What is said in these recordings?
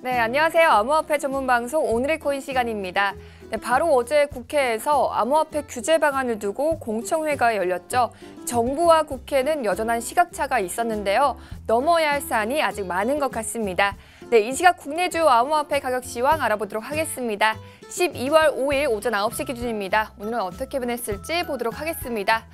네, 안녕하세요. 암호화폐 전문 방송 오늘의 코인 시간입니다. 네, 바로 어제 국회에서 암호화폐 규제 방안을 두고 공청회가 열렸죠. 정부와 국회는 여전한 시각차가 있었는데요. 넘어야 할 사안이 아직 많은 것 같습니다. 네, 이 시각 국내 주요 암호화폐 가격 시황 알아보도록 하겠습니다. 12월 5일 오전 9시 기준입니다. 오늘은 어떻게 변했을지 보도록 하겠습니다.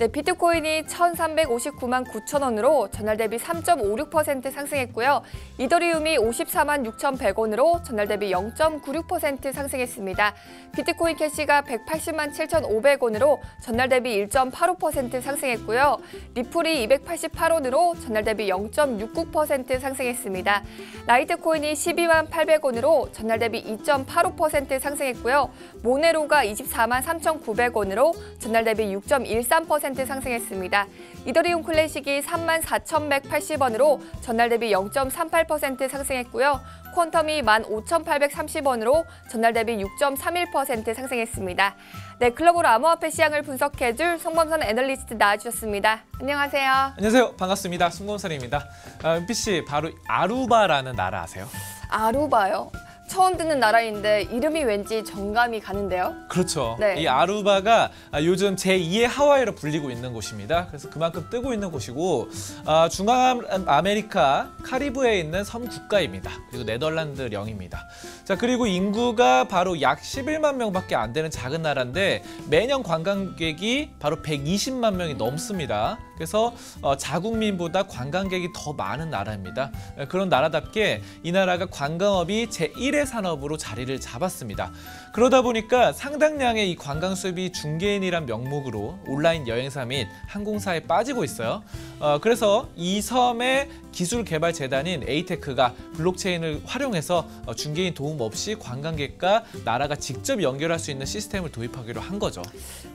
네, 비트코인이 1,359만 9천 원으로 전날 대비 3.56% 상승했고요. 이더리움이 54만 6,100원으로 전날 대비 0.96% 상승했습니다. 비트코인 캐시가 180만 7,500원으로 전날 대비 1.85% 상승했고요. 리플이 288원으로 전날 대비 0.69% 상승했습니다. 라이트코인이 12만 800원으로 전날 대비 2.85% 상승했고요. 모네로가 24만 3,900원으로 전날 대비 6.13% 상승했습니다. 이더리움 클래식이 3만 4,180원으로 전날 대비 0.38% 상승했고요. 퀀텀이 15,830원으로 전날 대비 6.31% 상승했습니다. 네, 글로벌 암호화폐 시장을 분석해줄 송범선 애널리스트 나와주셨습니다. 안녕하세요. 안녕하세요. 반갑습니다. 송범선입니다. 아, 은피 씨, 바로 아루바라는 나라 아세요? 아루바요? 처음 듣는 나라인데 이름이 왠지 정감이 가는데요. 그렇죠. 네. 이 아루바가 아, 요즘 제2의 하와이로 불리고 있는 곳입니다. 그래서 그만큼 뜨고 있는 곳이고 아, 중앙아메리카 카리브해에 있는 섬 국가입니다. 그리고 네덜란드령입니다. 자 그리고 인구가 바로 약 11만 명밖에 안 되는 작은 나라인데 매년 관광객이 바로 120만 명이 넘습니다. 그래서 어, 자국민보다 관광객이 더 많은 나라입니다. 그런 나라답게 이 나라가 관광업이 제1의 산업으로 자리를 잡았습니다. 그러다 보니까 상당량의 이 관광 수입이 중개인이란 명목으로 온라인 여행사 및 항공사에 빠지고 있어요. 어, 그래서 이 섬의 기술 개발 재단인 에이테크가 블록체인을 활용해서 어, 중개인 도움 없이 관광객과 나라가 직접 연결할 수 있는 시스템을 도입하기로 한 거죠.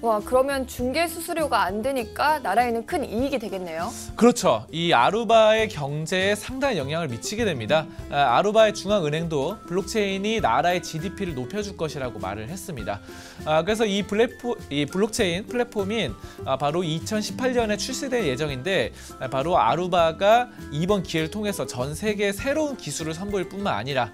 와, 그러면 중개 수수료가 안 되니까 나라에는 큰 이익이 되겠네요. 그렇죠. 이 아루바의 경제에 상당한 영향을 미치게 됩니다. 아, 아루바의 중앙은행도 블록체인이 나라의 GDP를 높여줄 것이라고 말을 했습니다. 아, 그래서 이, 블랙포, 이 블록체인 플랫폼인 아, 바로 2018년에 출시될 예정인데 바로 아루바가 이번 기회를 통해서 전 세계 새로운 기술을 선보일 뿐만 아니라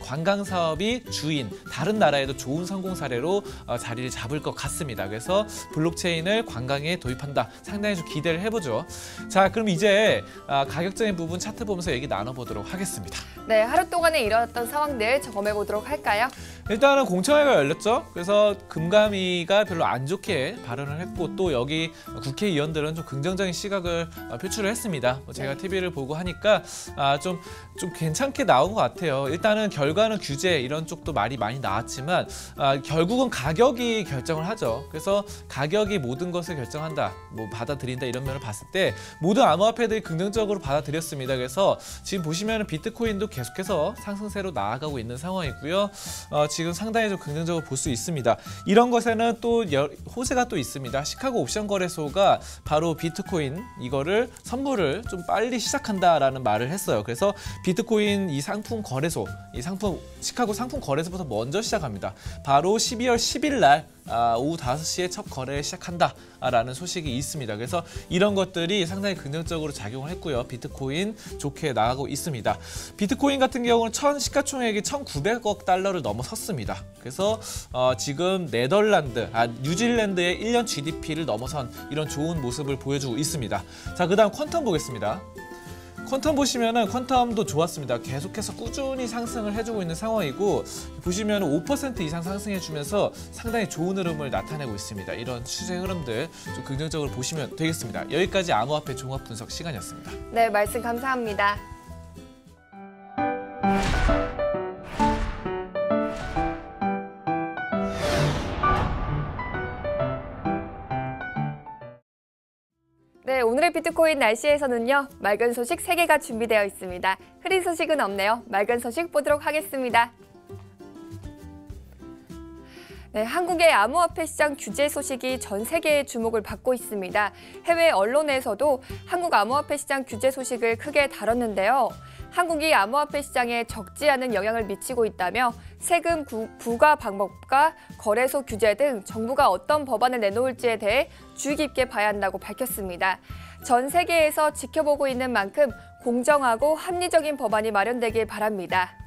관광 사업이 주인 다른 나라에도 좋은 성공 사례로 어, 자리를 잡을 것 같습니다. 그래서 블록체인을 관광에 도입한다. 상당히 좀 기대를 해보죠. 자, 그럼 이제 가격적인 부분 차트 보면서 얘기 나눠보도록 하겠습니다. 네, 하루 동안에 일어났던 상황들 점검해 보도록 할까요? 일단은 공청회가 열렸죠. 그래서 금감위가 별로 안 좋게 발언을 했고 또 여기 국회의원들은 좀 긍정적인 시각을 어, 표출을 했습니다. 뭐 제가 TV를 보고 하니까 아, 좀, 좀 괜찮게 나온 것 같아요. 일단은 결과는 규제 이런 쪽도 말이 많이 나왔지만 아, 결국은 가격이 결정을 하죠. 그래서 가격이 모든 것을 결정한다, 뭐 받아들인다 이런 면을 봤을 때 모든 암호화폐들이 긍정적으로 받아들였습니다. 그래서 지금 보시면 비트코인도 계속해서 상승세로 나아가고 있는 상황이고요. 어, 지금 상당히 좀 긍정적으로 볼 수 있습니다. 이런 것에는 또 호재가 또 있습니다. 시카고 옵션 거래소가 바로 비트코인 이거를 선물을 좀 빨리 시작한다라는 말을 했어요. 그래서 비트코인 이 상품 거래소, 이 상품 시카고 상품 거래소부터 먼저 시작합니다. 바로 12월 10일 날 아, 오후 5시에 첫 거래를 시작한다라는 소식이 있습니다. 그래서 이런 것들이 상당히 긍정적으로 작용을 했고요. 비트코인 좋게 나가고 있습니다. 비트코인 같은 경우는 천 시가총액이 1,900억 달러를 넘어섰습니다. 그래서 어, 지금 네덜란드, 아, 뉴질랜드의 1년 GDP를 넘어선 이런 좋은 모습을 보여주고 있습니다. 자, 그 다음 퀀텀 보겠습니다. 퀀텀 보시면은 퀀텀도 좋았습니다. 계속해서 꾸준히 상승을 해주고 있는 상황이고 보시면 5% 이상 상승해주면서 상당히 좋은 흐름을 나타내고 있습니다. 이런 추세 흐름들 좀 긍정적으로 보시면 되겠습니다. 여기까지 암호화폐 종합 분석 시간이었습니다. 네, 말씀 감사합니다. 오늘의 비트코인 날씨에서는요. 맑은 소식 3개가 준비되어 있습니다. 흐린 소식은 없네요. 맑은 소식 보도록 하겠습니다. 네, 한국의 암호화폐 시장 규제 소식이 전 세계의 주목을 받고 있습니다. 해외 언론에서도 한국 암호화폐 시장 규제 소식을 크게 다뤘는데요. 한국이 암호화폐 시장에 적지 않은 영향을 미치고 있다며 세금 구, 부과 방법과 거래소 규제 등 정부가 어떤 법안을 내놓을지에 대해 주의 깊게 봐야 한다고 밝혔습니다. 전 세계에서 지켜보고 있는 만큼 공정하고 합리적인 법안이 마련되길 바랍니다.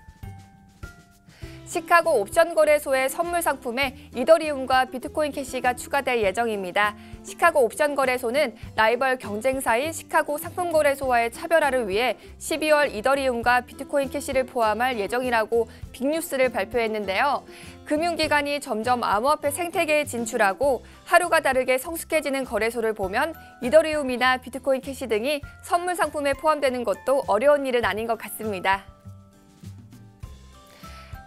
시카고 옵션 거래소의 선물 상품에 이더리움과 비트코인 캐시가 추가될 예정입니다. 시카고 옵션 거래소는 라이벌 경쟁사인 시카고 상품 거래소와의 차별화를 위해 12월 이더리움과 비트코인 캐시를 포함할 예정이라고 빅뉴스를 발표했는데요. 금융기관이 점점 암호화폐 생태계에 진출하고 하루가 다르게 성숙해지는 거래소를 보면 이더리움이나 비트코인 캐시 등이 선물 상품에 포함되는 것도 어려운 일은 아닌 것 같습니다.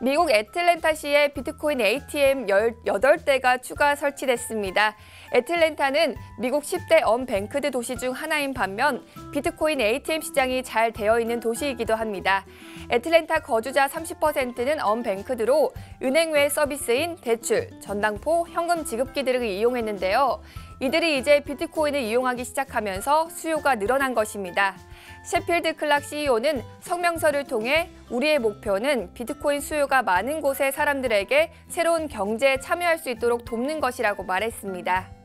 미국 애틀랜타시에 비트코인 ATM 18대가 추가 설치됐습니다. 애틀랜타는 미국 10대 unbanked 도시 중 하나인 반면 비트코인 ATM 시장이 잘 되어 있는 도시이기도 합니다. 애틀랜타 거주자 30%는 unbanked로 은행 외 서비스인 대출, 전당포, 현금 지급기 등을 이용했는데요. 이들이 이제 비트코인을 이용하기 시작하면서 수요가 늘어난 것입니다. 셰필드 클락 CEO는 성명서를 통해 우리의 목표는 비트코인 수요가 많은 곳의 사람들에게 새로운 경제에 참여할 수 있도록 돕는 것이라고 말했습니다.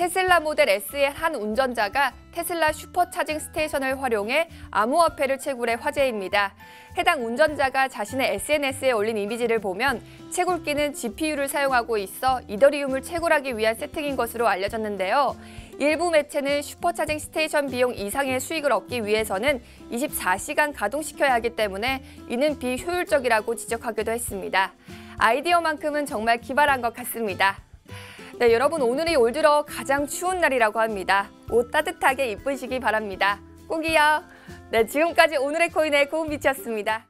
테슬라 모델 S의 한 운전자가 테슬라 supercharging station을 활용해 암호화폐를 채굴해 화제입니다. 해당 운전자가 자신의 SNS에 올린 이미지를 보면 채굴기는 GPU를 사용하고 있어 이더리움을 채굴하기 위한 세팅인 것으로 알려졌는데요. 일부 매체는 supercharging station 비용 이상의 수익을 얻기 위해서는 24시간 가동시켜야 하기 때문에 이는 비효율적이라고 지적하기도 했습니다. 아이디어만큼은 정말 기발한 것 같습니다. 네, 여러분 오늘이 올 들어 가장 추운 날이라고 합니다. 옷 따뜻하게 입으시기 바랍니다. 꼭이요. 네, 지금까지 오늘의 코인의 고은비치였습니다.